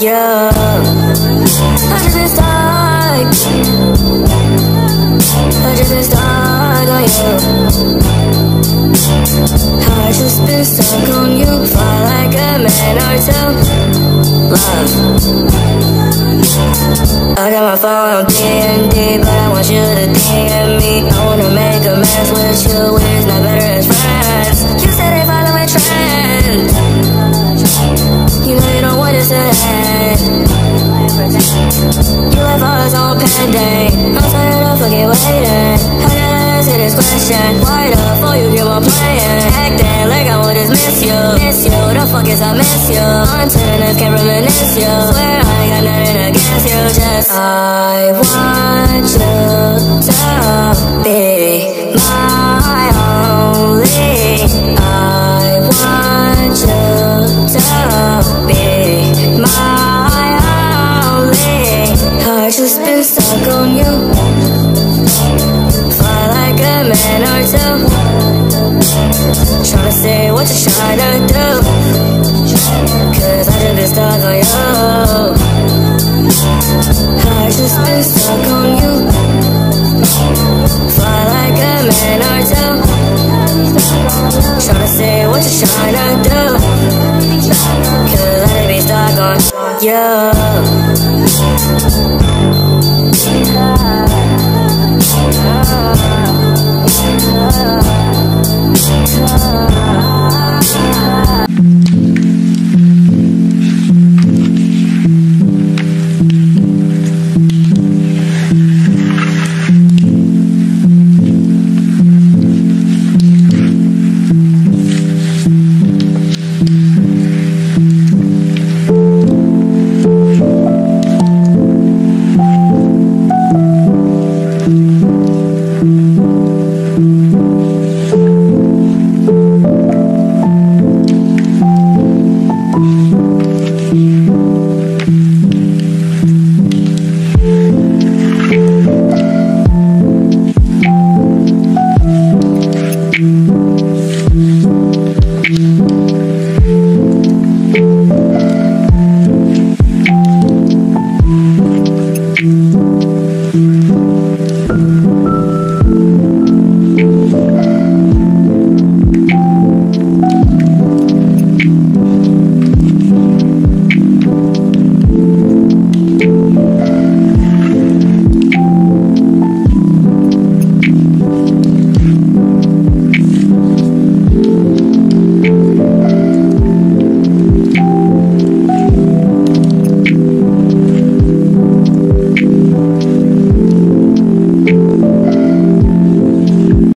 you. I just been stuck. I just been stuck on you. I just been stuck on you. Fly like a man or two. Love. I got my phone on D&D, this. You left all this on pending. I'm tired of fucking waiting. I gotta answer this question. Why the fuck you keep on playing? Acting like I would just miss you. Miss you, the fuck is I miss you? On tennis, can't reminisce you. Swear I got nothing against you. Just I want you stuck on you. Fly like a man or two. Tryna say what you tryna do. Cause I just been stuck on you. I just been stuck on you. Fly like a man or two. Tryna say what you tryna do. Cause I just been stuck on you.